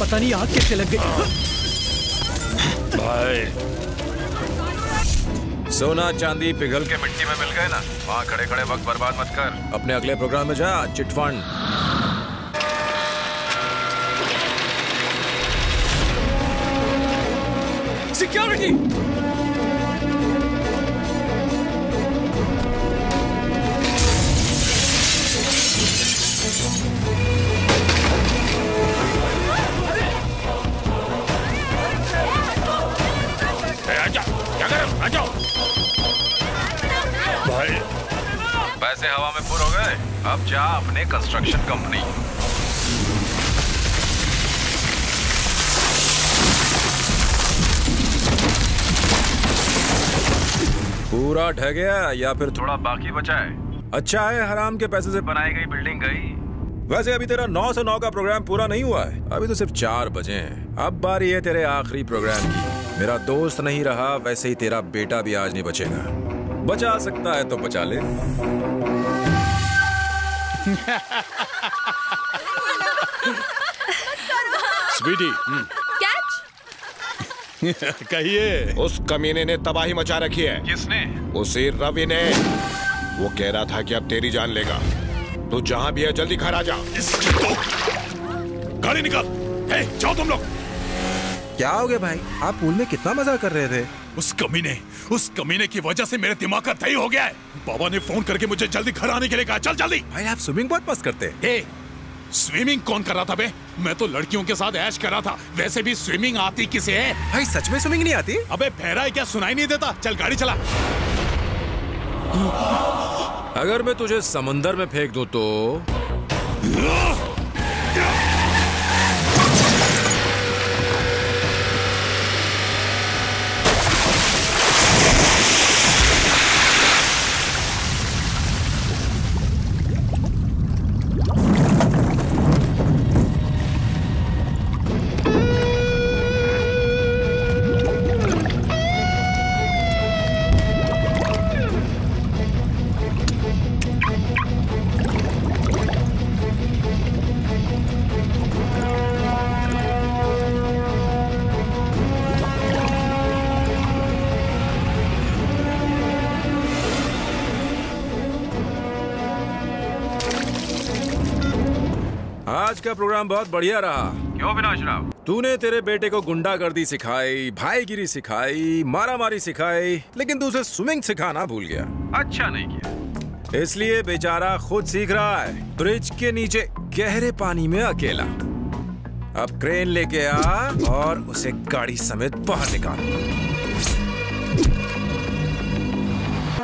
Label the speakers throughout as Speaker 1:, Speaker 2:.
Speaker 1: पता नहीं आग कैसे लग गई।
Speaker 2: भाई। सोना चांदी पिघल के मिट्टी में मिल गए ना। वहाँ खड़े खड़े वक्त बर्बाद मत कर। अपने अगले प्रोग्राम में जा चिटफंड
Speaker 1: सिक्योरिटी!
Speaker 2: भाई। पैसे हवा में पूर हो गए। अब जा अपने कंस्ट्रक्शन कंपनी पूरा ढह गया या फिर थोड़ा बाकी बचा है। अच्छा है हराम के पैसे से बनाई गई बिल्डिंग गई। वैसे अभी तेरा नौ से नौ का प्रोग्राम पूरा नहीं हुआ है। अभी तो सिर्फ़ चार बजे हैं। अब बारी है तेरे आखिरी प्रोग्राम की। मेरा दोस्त नहीं रहा वैसे ही तेरा बेटा भी आज नहीं बचेगा। बचा सकता है तो बचा ले।
Speaker 3: स्वीटी
Speaker 4: कैच
Speaker 3: कहिए। उस कमीने ने तबाही मचा रखी है।
Speaker 2: किसने?
Speaker 3: उसी रवि ने। वो कह रहा था कि अब तेरी जान लेगा। तू जहाँ भी है जल्दी घर आ जा।
Speaker 5: गाड़ी निकाल। हे, जाओ तुम लोग।
Speaker 2: क्या हो गया भाई? आप पूल में कितना मज़ा कर रहे थे?
Speaker 5: उस कमीने उस कमीने की वजह से मेरे दिमाग का दही हो गया है। बाबा ने फ़ोन करके मुझे जल्दी घर आने के लिए कहा चल जल्दी!
Speaker 2: भाई आप स्विमिंग बहुत पसंद करते हैं।
Speaker 5: हे स्विमिंग कौन कर रहा था बे? मैं तो लड़कियों के साथ ऐश कर रहा था। वैसे भी स्विमिंग आती किसे है?
Speaker 2: भाई सच में स्विमिंग नहीं आती?
Speaker 5: अबे बहरा है क्या? सुनाई नहीं देता। चल गाड़ी चला।
Speaker 2: अगर मैं तुझे समंदर में फेंक दूँ तो? आज का प्रोग्राम बहुत बढ़िया रहा। क्यों विनाश राव? तूने तेरे बेटे को गुंडागर्दी सिखाई भाईगिरी सिखाई मारामारी सिखाई लेकिन तू उसे स्विमिंग सिखाना भूल गया। अच्छा नहीं किया। इसलिए बेचारा खुद सीख रहा है। ब्रिज के नीचे गहरे पानी में अकेला। अब क्रेन लेके आ और उसे गाड़ी समेत बाहर निकाल।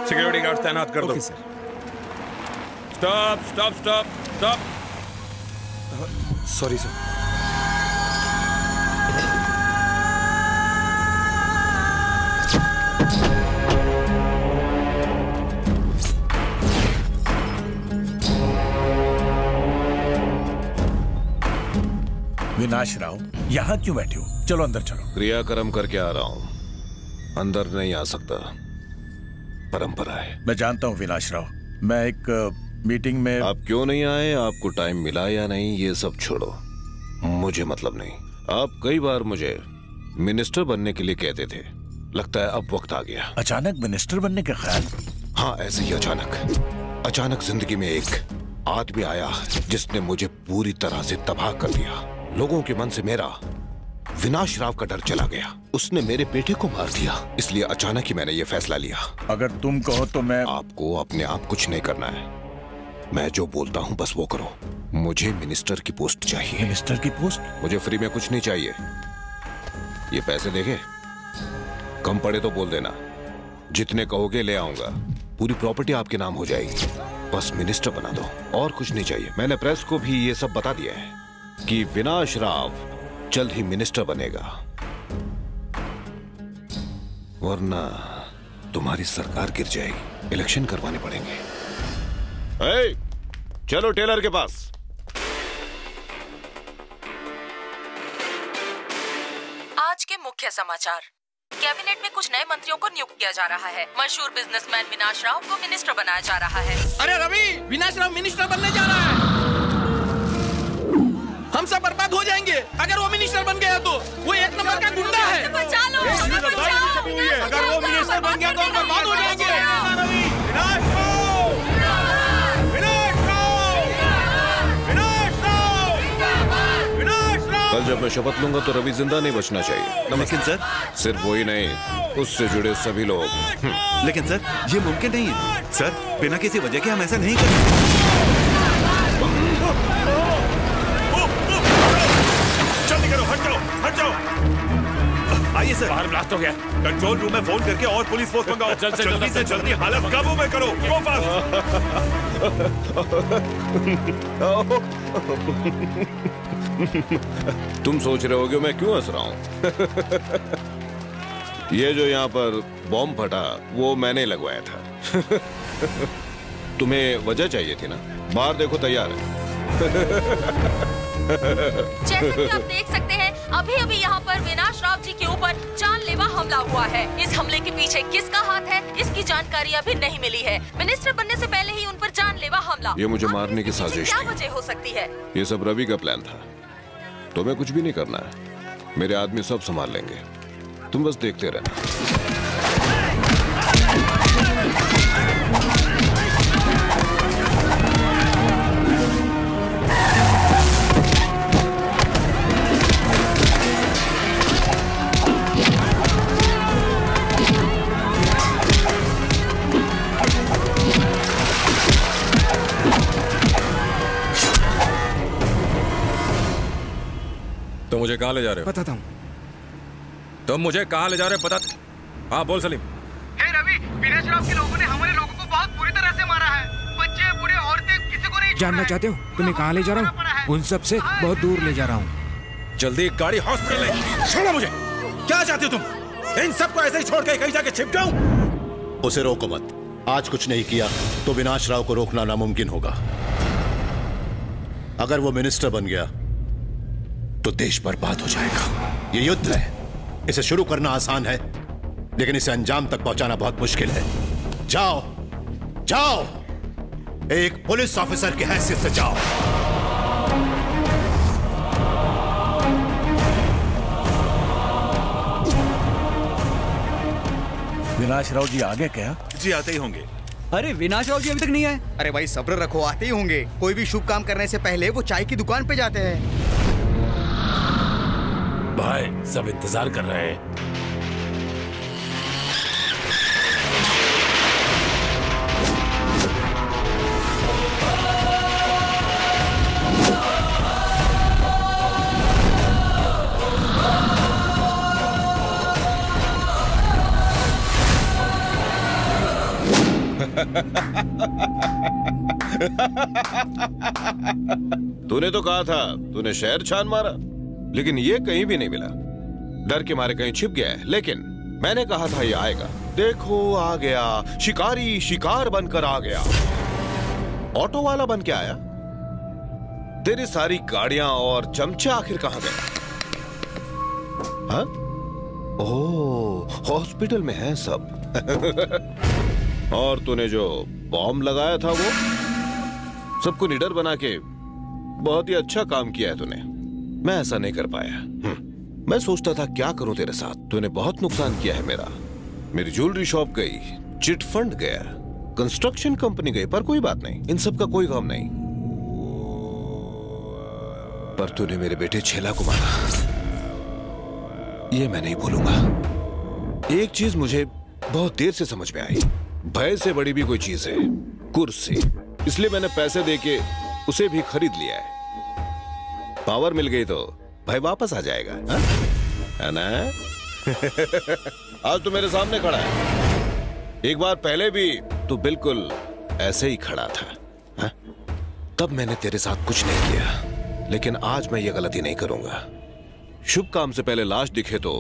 Speaker 6: सिक्योरिटी गार्ड तैनात कर दो। Stop stop stop stop
Speaker 2: sorry sir.
Speaker 5: Vinash Rao यहाँ क्यों बैठे हो? चलो अंदर चलो।
Speaker 3: क्रियाक्रम करके आ रहा हूँ। अंदर नहीं आ सकता। परंपरा है।
Speaker 5: मैं जानता हूँ विनाश राव मैं एक मीटिंग में
Speaker 3: आप क्यों नहीं आए? आपको टाइम मिला या नहीं? ये सब छोड़ो। मुझे मतलब नहीं। आप कई बार मुझे मिनिस्टर बनने के लिए कहते थे। लगता है अब वक्त आ गया।
Speaker 5: अचानक मिनिस्टर बनने का ख्याल
Speaker 3: हाँ ऐसे ही अचानक। अचानक ज़िंदगी में एक आदमी आया जिसने मुझे पूरी तरह से तबाह कर दिया। लोगों के मन से मेरा विनाश राव का डर चला गया। उसने मेरे बेटे को मार दिया। इसलिए अचानक ही मैंने ये फैसला लिया।
Speaker 5: अगर तुम कहो तो मैं
Speaker 3: आपको अपने आप कुछ नहीं करना है। मैं जो बोलता हूँ बस वो करो। मुझे मिनिस्टर की पोस्ट चाहिए।
Speaker 5: मिनिस्टर की पोस्ट?
Speaker 3: मुझे फ्री में कुछ नहीं चाहिए। ये पैसे देखे कम पड़े तो बोल देना। जितने कहोगे ले आऊँगा। पूरी प्रॉपर्टी आपके नाम हो जाएगी। बस मिनिस्टर बना दो। और कुछ नहीं चाहिए। मैंने प्रेस को भी ये सब बता दिया है कि विनाश राव जल्द ही मिनिस्टर बनेगा। वरना तुम्हारी सरकार गिर जाएगी। इलेक्शन करवाने पड़ेंगे। ए, चलो टेलर के पास।
Speaker 7: आज के मुख्य समाचार। कैबिनेट में कुछ नए मंत्रियों को नियुक्त किया जा रहा है। मशहूर बिजनेसमैन विनाश राव को मिनिस्टर बनाया जा रहा है।
Speaker 1: अरे रवि विनाश राव मिनिस्टर बनने जा रहा है। हम सब बर्बाद हो जाएँगे अगर वो मिनिस्टर बन गया तो। वो एक नंबर का गुंडा है।
Speaker 7: बचा लो हमें बचाओ
Speaker 1: अगर वो मिनिस्टर बन गया तो हम बर्बाद हो जाएँगे।
Speaker 3: कल जब मैं शपथ लूँगा तो रवि ज़िंदा नहीं बचना चाहिए।
Speaker 4: लेकिन सर
Speaker 3: सिर्फ़ वही नहीं उससे जुड़े सभी लोग। हम्म,
Speaker 4: लेकिन सर ये मुमकिन नहीं है। सर बिना किसी वजह के हम ऐसा नहीं कर
Speaker 5: जल्दी करो हट जाओ हट जाओ।
Speaker 4: आइए सर।
Speaker 5: बाहर ब्लास्ट हो गया। कंट्रोल रूम में फ़ोन करके और पुलिस फोर्स मंगाओ।
Speaker 6: जल्द से
Speaker 5: जल्दी से जल्दी हालत काबू में करो। गो फास्ट
Speaker 3: तुम सोच रहे होगे मैं क्यों हंस रहा हूँ? ये जो यहाँ पर बॉम्ब फटा वो मैंने लगवाया था। तुम्हें वजह चाहिए थी ना? बाहर देखो तैयार है।
Speaker 7: जैसा कि आप देख सकते हैं अभी अभी यहाँ पर विनाश राव जी के ऊपर जानलेवा हमला हुआ है। इस हमले के पीछे किसका हाथ है इसकी जानकारी अभी नहीं मिली है। मिनिस्टर बनने से पहले ही उन पर जानलेवा हमला।
Speaker 3: ये मुझे मारने की साजिश
Speaker 7: क्या वजह हो सकती है।
Speaker 3: ये सब रवि का प्लान था। तुम्हें कुछ भी नहीं करना है। मेरे आदमी सब संभाल लेंगे। तुम बस देखते रहना।
Speaker 2: कहाँ ले जा रहे हो?
Speaker 1: बताता हूँ।
Speaker 2: तुम मुझे कहाँ ले जा रहे हो बता हाँ बोल सलीम।
Speaker 8: हे रवि विनेश राव के लोगों ने हमारे लोगों को बहुत बुरी तरह से मारा है। बच्चे बूढ़े औरतें किसी को नहीं
Speaker 1: जानना चाहते हो? तुम्हें कहाँ ले जा रहा हूँ? उन सबसे बहुत दूर ले जा रहा हूँ।
Speaker 2: जल्दी एक गाड़ी हॉस्पिटल ले।
Speaker 5: छोड़ो मुझे। क्या चाहते हो तुम? इन सबको ऐसे ही छोड़ के कहीं जाके छिप जाऊँ?
Speaker 9: उसे रोको मत। आज कुछ नहीं किया तो विनाश राव को रोकना नामुमकिन होगा। अगर वो मिनिस्टर बन गया तो देश बर्बाद हो जाएगा। ये युद्ध है। इसे शुरू करना आसान है लेकिन इसे अंजाम तक पहुंचाना बहुत मुश्किल है। जाओ जाओ। एक पुलिस ऑफिसर की हैसियत से जाओ।
Speaker 5: विनाश राव जी आगे क्या? जी आते ही होंगे।
Speaker 1: अरे विनाश राव जी अभी तक नहीं आए।
Speaker 8: अरे भाई सब्र रखो आते ही होंगे। कोई भी शुभ काम करने से पहले वो चाय की दुकान पे जाते हैं।
Speaker 6: भाई सब इंतज़ार कर रहे हैं।
Speaker 3: तूने तो कहा था तूने शहर छान मारा। लेकिन ये कहीं भी नहीं मिला। डर के मारे कहीं छिप गया है, लेकिन मैंने कहा था ये आएगा। देखो, आ गया। शिकारी, शिकार बनकर आ गया। ऑटो वाला बन के आया। तेरी सारी गाड़ियाँ और चमचे आखिर कहाँ गए हाँ? हॉस्पिटल में है सब। और तूने जो बॉम्ब लगाया था वो? सबको निडर बना के बहुत ही अच्छा काम किया है तूने। मैं ऐसा नहीं कर पाया। हम्म, मैं सोचता था क्या करूँ तेरे साथ? तूने बहुत नुकसान किया है मेरा। मेरी ज्वेलरी शॉप गई चिट फंड गया। कंस्ट्रक्शन कंपनी गई पर कोई बात नहीं इन सब का कोई काम नहीं। पर तूने मेरे बेटे छेला को मारा। ये मैं नहीं भूलूँगा। एक चीज़ मुझे बहुत देर से समझ में आई। भय से बड़ी भी कोई चीज़ है कुर्सी। इसलिए मैंने पैसे देके उसे भी खरीद लिया है। पावर मिल गई तो भाई वापस आ जाएगा, है? ना? आज तो मेरे सामने खड़ा है। एक बार पहले भी तू बिल्कुल ऐसे ही खड़ा था, हा? तब मैंने तेरे साथ कुछ नहीं किया, लेकिन आज मैं ये गलती नहीं करूँगा। शुभ काम से पहले लाश दिखे तो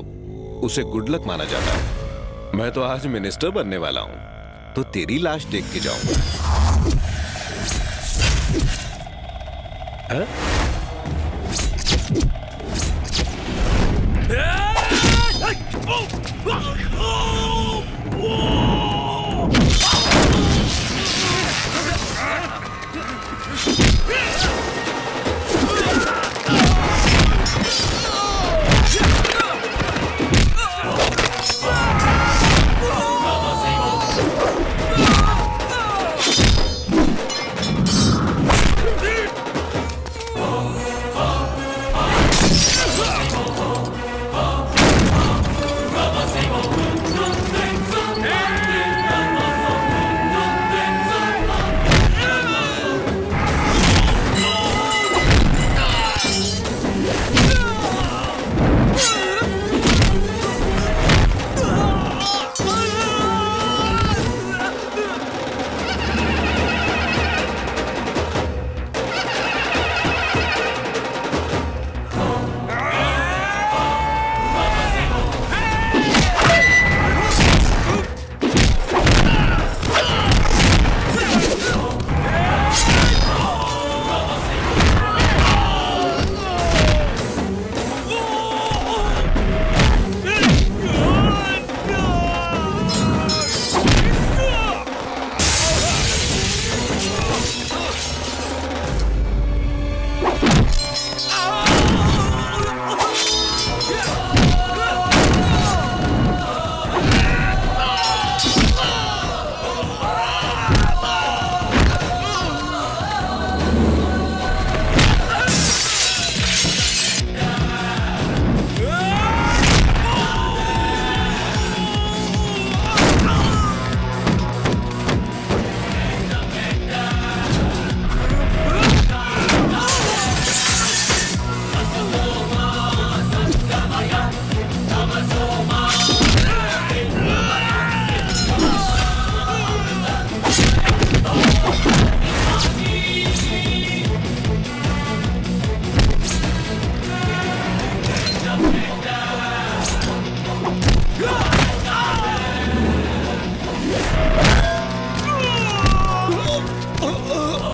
Speaker 3: उसे गुड लक माना जाता है। मैं तो आज मिनिस्टर बनने वाला हूँ तो तेरी लाश देख के जाऊँगा। Oh! oh!
Speaker 5: oh!